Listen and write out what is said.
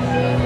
Yeah.